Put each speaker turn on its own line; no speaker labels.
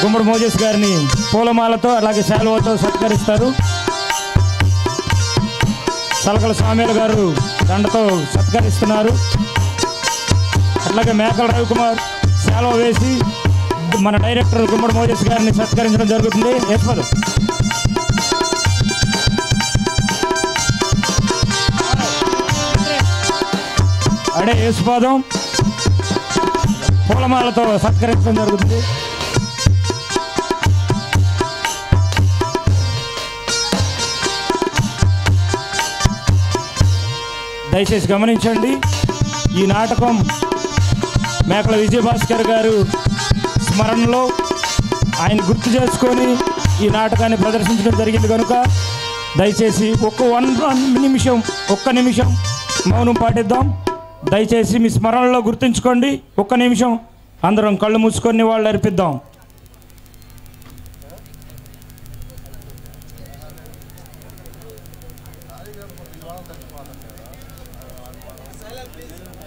గుమ్మడి మోజస్ గారిని పూలమాలతో అలాగే శాలువతో సత్కరిస్తారు. సలకల స్వామిల గారు దండతో సత్కరిస్తున్నారు. అట్లాగే మేకల రవికుమార్ శాలువ వేసి మన డైరెక్టర్ గుమ్మడి మోజస్ గారిని సత్కరించడం జరుగుతుంది. ఎప్పుడు అడే యేసుపాదం పూలమాలతో సత్కరించడం జరుగుతుంది. దయచేసి గమనించండి. ఈ నాటకం మేకల విజయభాస్కర్ గారు స్మరణలో ఆయన గుర్తు చేసుకొని ఈ నాటకాన్ని ప్రదర్శించడం జరిగింది కనుక దయచేసి ఒక్క వన్ నిమిషం ఒక్క నిమిషం మౌనం పాటిద్దాం. దయచేసి మీ స్మరణలో గుర్తుంచుకోండి. ఒక్క నిమిషం అందరం కళ్ళు మూసుకొని వాళ్ళు అర్పిద్దాం. Yeah.